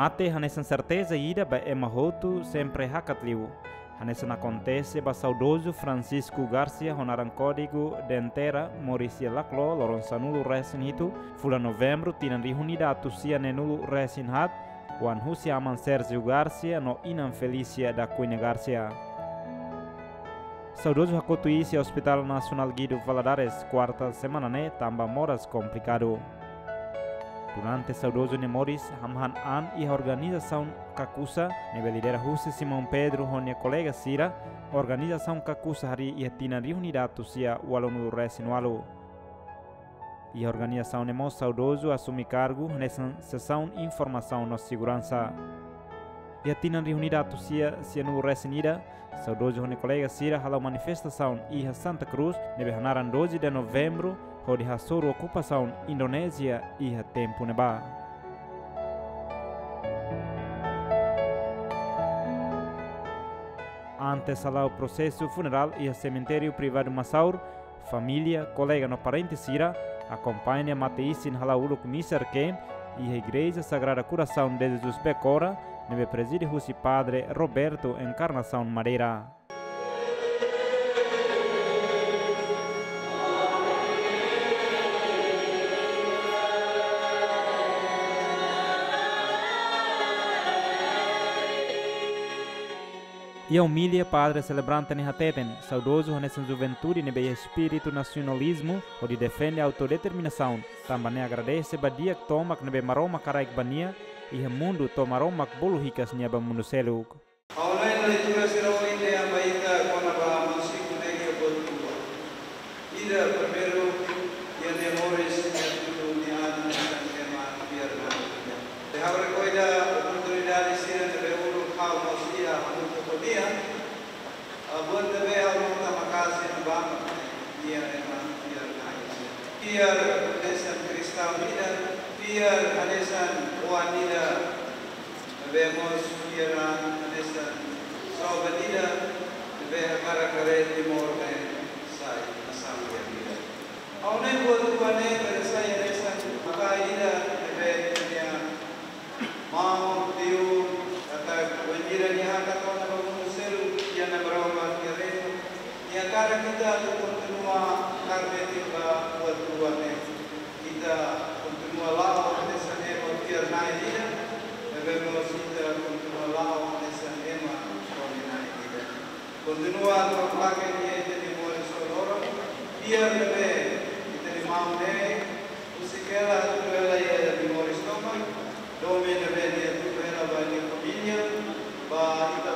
mate hanesan certeza ida ba ema hotu sempre hakatliu. Hanesan acontece ba saudoso Francisco Garcia honaran código dentera Mauricia Laclo loron sanulu resin hitu fula novembro tinan rihunida atusia nenulu resin hat wan husi aman Sergio Garcia no inan Felicia da Cunha Garcia. Saudoso hakotuisi Hospital Nacional Guido Valadares quarta semana ne tamba moras complicado. Durante saudoso Nemoris, Hamhan An e a organização Kakusa, nebe lidera Husse Simão Pedro honia colega Sira, organização Kakusa hari ia tina reunidade tusia walonu resinualo. E a organização Nemo Saudoso assumi cargo nessa sessão informação na segurança. E a tina reunidade tusia sia no resinida, saudoso honia colega Sira hala manifestação e a Santa Cruz, hanaran 12 de novembro, hodi ha soro ocupação Indonésia e ha tempo neba. Antes lá o processo funeral e cemitério privado Massaur, família, colega no parente Sira, acompanha Mateisin Halauluk Misar Ken e a Igreja Sagrada Coração de Jesus Becora, nebe preside Husi Padre Roberto Encarnação Madeira. E a humilha padre celebrante ne hateten, saudoso nessa juventude ne beia espírito nacionalismo, onde defende a autodeterminação. Também agradece badia que toma que ne be maroma caraik bania, e o mundo toma maroma que bolo ricas ne ba mundo seluk. Online leitura será uma ideia baita com a ba musico nege botua. Ida primeiro e a memórias e tudo de ano na tema pierna. De haver coida oportunidade ser de beuro kau mosia muito podia. A dia eh, buat tebe aku tak makasih nubam dia memang dia naik dia alasan kristal dia dia alasan puan dia bemos dia alasan sahabat dia tebe para kerja di morne saya asam dia dia aku buat tuan ni pada saya alasan makai dia tebe dia mau tiu kata banjiran dia kata îmbrăma direct, iar care yang că continua carnetiva văduane, vedea continua la unde să ne votier mai bine, avem o zidă continua la unde să ne votier mai bine. Continua într-o placă de ei de nimori sonoră, pierde de nimau ne, cu sichela, cu ele e de nimori stomă, domeni vede, cu va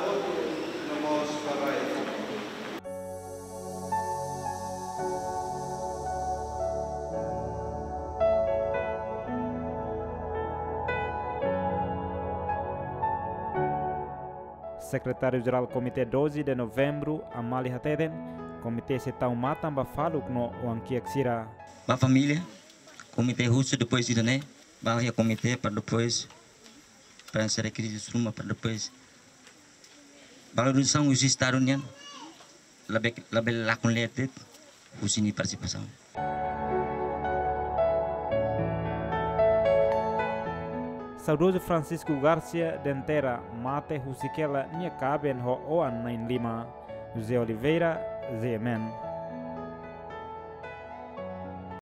Secretário-Geral Comitê 12 de Novembro, Amali Hateden, Comitê Setão Matamba Faluk no Oankiak Sira. Ba família, comitê russo depois ir né? Ba ya comitê para depois para ser crise rumah para depois. Valorização os estados nian. Lebih lebih lakon letet usini participação. Saudoso Francisco Garcia Dentera, Mate Husikela Nia Caben Ho Oan 95, José Oliveira, Zemen.